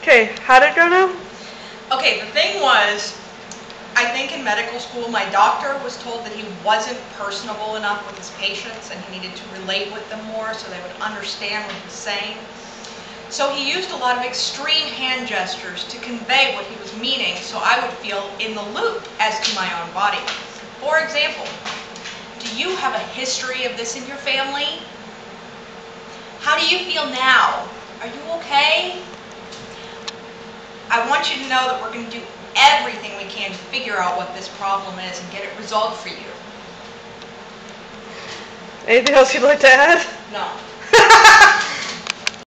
Okay, how did it go now? Okay, the thing was, I think in medical school, my doctor was told that he wasn't personable enough with his patients and he needed to relate with them more so they would understand what he was saying. So he used a lot of extreme hand gestures to convey what he was meaning so I would feel in the loop as to my own body. For example, do you have a history of this in your family? How do you feel now? Are you? I want you to know that we're going to do everything we can to figure out what this problem is and get it resolved for you. Anything else you'd like to add? No.